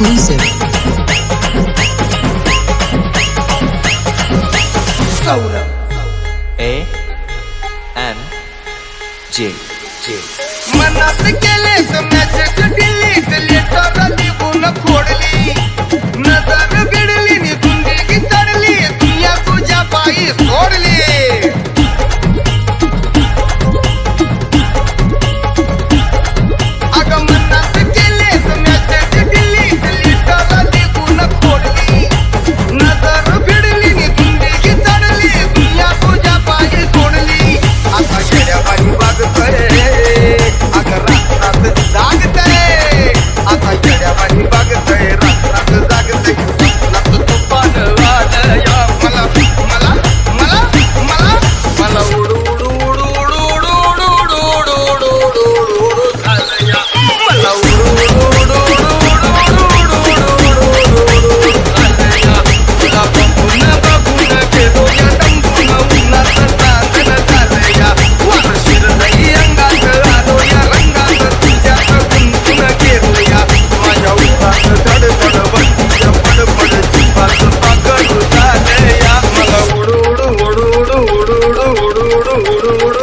exclusive. Saurabh. A N J J. मनाते के लिए समझ के दिल्ली दिल्ली तो रंगी बुना खोड़ ली உடு உடு உடு.